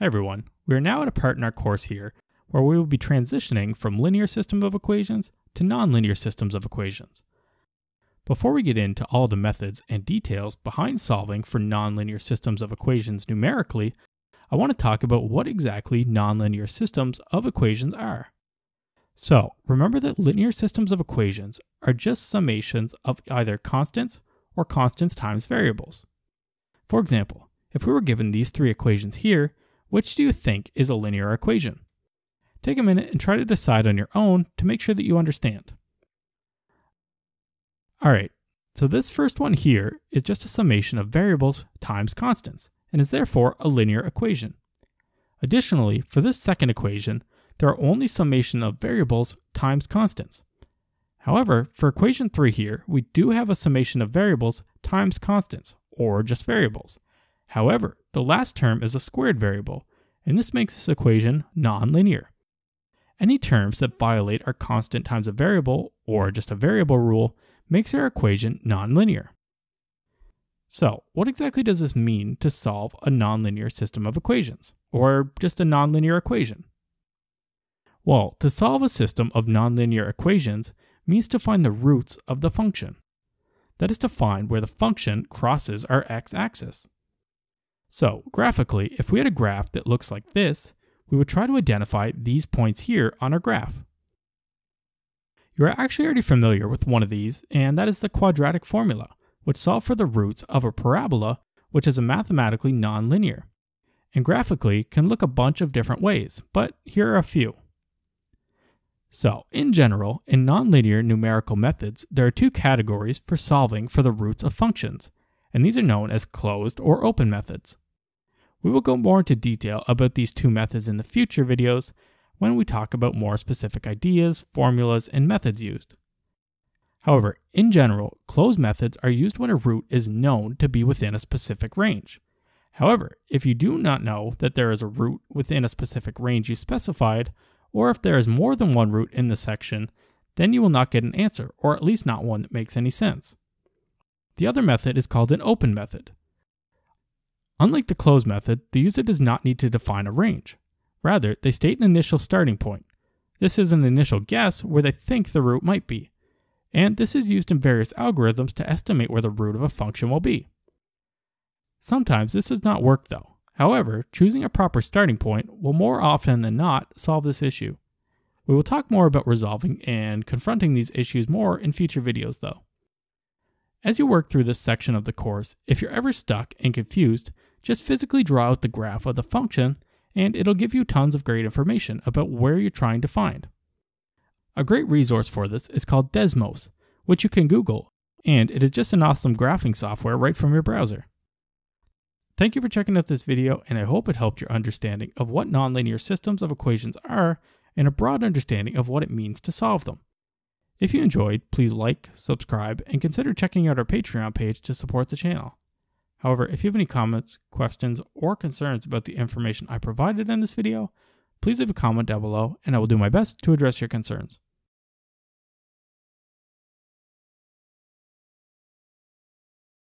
Hi everyone, we are now at a part in our course here where we will be transitioning from linear systems of equations to nonlinear systems of equations. Before we get into all the methods and details behind solving for nonlinear systems of equations numerically, I want to talk about what exactly nonlinear systems of equations are. So, remember that linear systems of equations are just summations of either constants or constants times variables. For example, if we were given these three equations here, which do you think is a linear equation? Take a minute and try to decide on your own to make sure that you understand. Alright, so this first one here is just a summation of variables times constants, and is therefore a linear equation. Additionally, for this second equation, there are only summation of variables times constants. However, for equation 3 here, we do have a summation of variables times constants, or just variables. However, the last term is a squared variable, and this makes this equation nonlinear. Any terms that violate our constant times a variable, or just a variable rule, makes our equation nonlinear. So, what exactly does this mean to solve a nonlinear system of equations, or just a nonlinear equation? Well, to solve a system of nonlinear equations means to find the roots of the function. That is to find where the function crosses our x-axis. So, graphically, if we had a graph that looks like this, we would try to identify these points here on our graph. You are actually already familiar with one of these, and that is the quadratic formula, which solves for the roots of a parabola, which is a mathematically nonlinear, and graphically can look a bunch of different ways, but here are a few. So, in general, in nonlinear numerical methods, there are two categories for solving for the roots of functions, and these are known as closed or open methods. We will go more into detail about these two methods in the future videos when we talk about more specific ideas, formulas, and methods used. However, in general, closed methods are used when a root is known to be within a specific range. However, if you do not know that there is a root within a specific range you specified, or if there is more than one root in the section, then you will not get an answer, or at least not one that makes any sense. The other method is called an open method. Unlike the close method, the user does not need to define a range. Rather, they state an initial starting point. This is an initial guess where they think the root might be. And this is used in various algorithms to estimate where the root of a function will be. Sometimes this does not work though. However, choosing a proper starting point will more often than not solve this issue. We will talk more about resolving and confronting these issues more in future videos though. As you work through this section of the course, if you're ever stuck and confused, just physically draw out the graph of the function and it'll give you tons of great information about where you're trying to find. A great resource for this is called Desmos, which you can Google, and it is just an awesome graphing software right from your browser. Thank you for checking out this video, and I hope it helped your understanding of what nonlinear systems of equations are and a broad understanding of what it means to solve them. If you enjoyed, please like, subscribe, and consider checking out our Patreon page to support the channel. However, if you have any comments, questions, or concerns about the information I provided in this video, please leave a comment down below and I will do my best to address your concerns.